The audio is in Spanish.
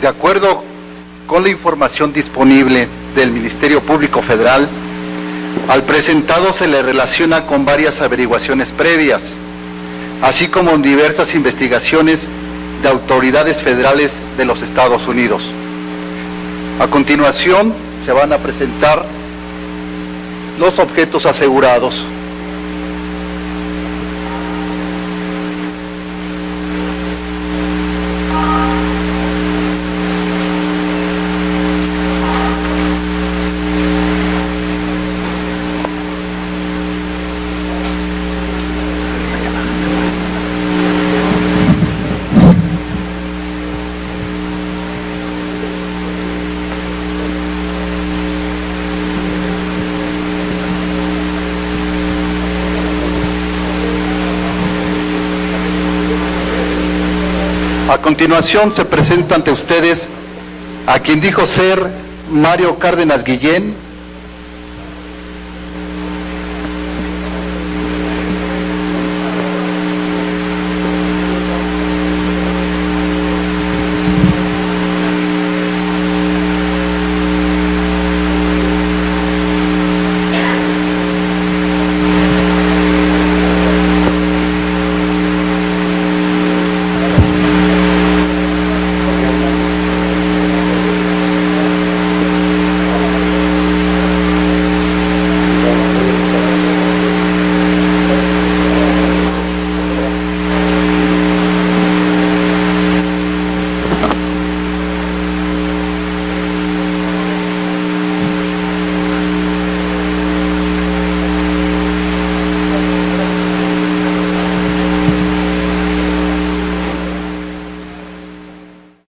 De acuerdo con la información disponible del Ministerio Público Federal, al presentado se le relaciona con varias averiguaciones previas, así como diversas investigaciones de autoridades federales de los Estados Unidos. A continuación se van a presentar los objetos asegurados. A continuación se presenta ante ustedes a quien dijo ser Mario Cárdenas Guillén,